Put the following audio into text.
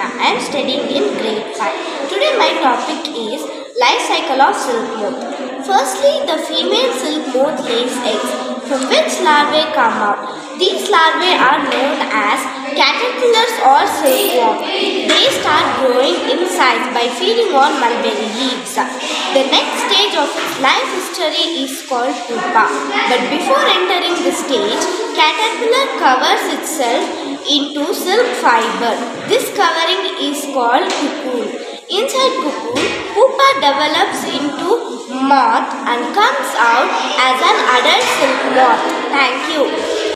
Krishna. I am studying in grade 5. Today my topic is life cycle of silk moth. Firstly, the female silk moth lays eggs from which larvae come out. These larvae are known as caterpillars or silkworm. They start growing in size by feeding on mulberry leaves. The next stage of life history is called pupa. But before entering this stage, caterpillar covers itself into silk fiber. This covering is called cocoon. Inside cocoon, pupa develops into moth and comes out as an adult silk moth. Thank you.